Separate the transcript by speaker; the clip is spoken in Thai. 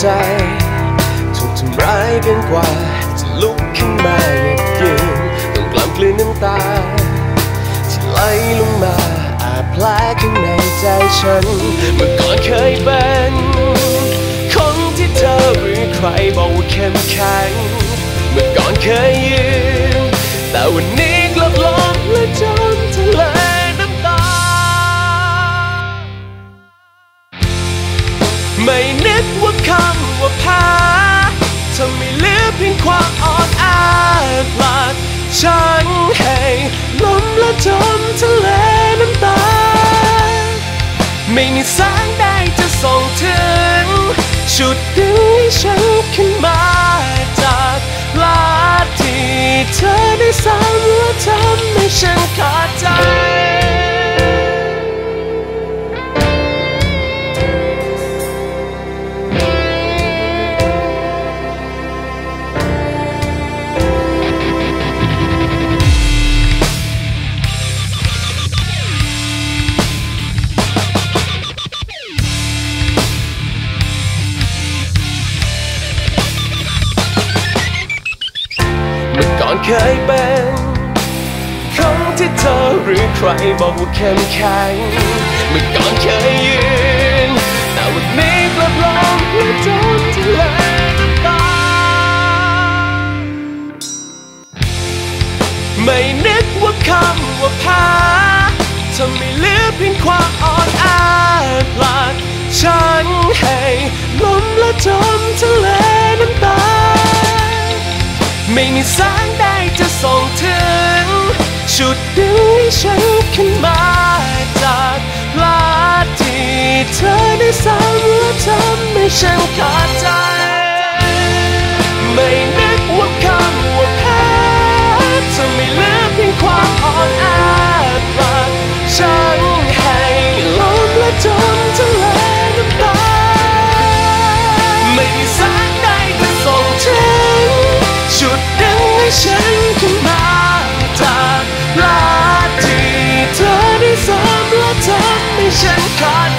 Speaker 1: ใจถูกทำร้ายเกินกว่า จะลุกขึ้นมาอยากยืนต้องกล้ำกลืนน้ำตา ที่ไหลลงมาอาบแผลข้างในใจฉันเมื่อก่อนเคยเป็นคนที่เธอหรือใครบอกว่าเข้มแข็งเมื่อก่อนเคยยืนแต่วันนี้กลับล้มและจมทะเลน้ำตา ไม่นึกว่า เพียงความอ่อนแอพลัดฉันให้ล้มและจมทะเลน้ำตา ไม่มีแสงใดจะส่องถึง ชุดดึงให้ฉันขึ้นมา อก่อนเคยเป็นคนที่เธอหรือใครบอกว่าเข้มแข็งเมื่อก่อนเคยยืน แต่วันนี้กลับล้มและจมทะเลน้ำตาไม่นึกว่าคำว่าพ้จะไม่เหลือเพียงความอ่อนแอพลาดฉันให้ล้มและจมทะเลน้ำตาไม่มีแสงใดจะ ส่งถึงจุดดึงให้ฉันขึ้นมาจากพลาดที่เธอได้สร้างและทำให้ฉันขาดใจ ไม่นึกว่าคำว่าแพ้จะไม่ลืม ใ